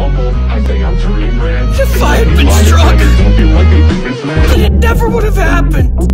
I I'm. If I had been struck, like it never would have happened.